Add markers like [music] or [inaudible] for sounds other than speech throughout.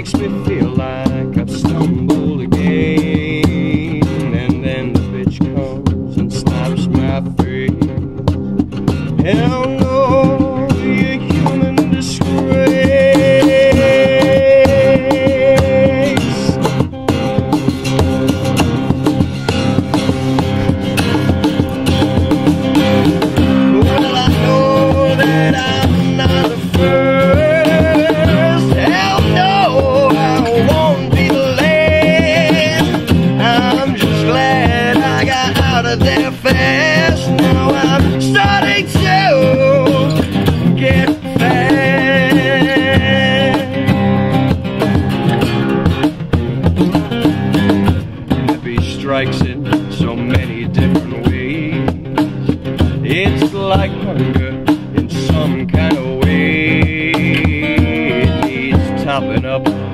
makes me strikes in so many different ways. It's like hunger in some kind of way. It topping up.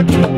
back.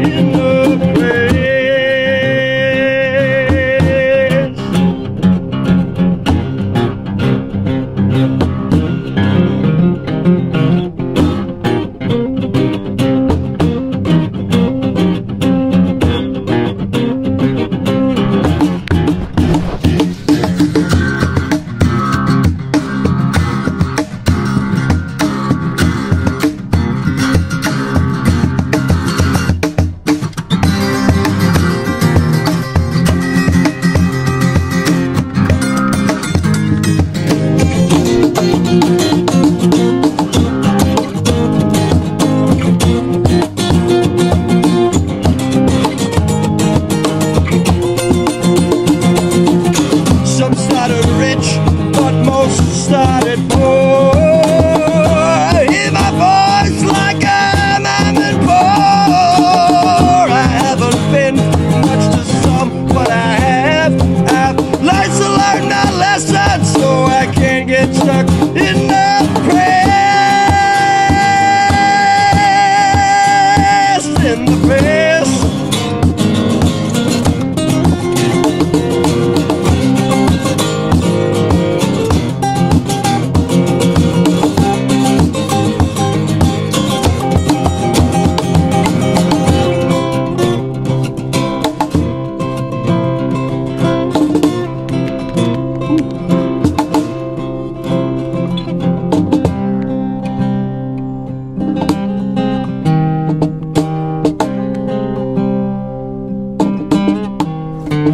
[laughs] that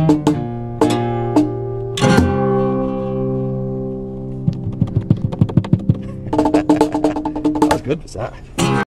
was good, What's that?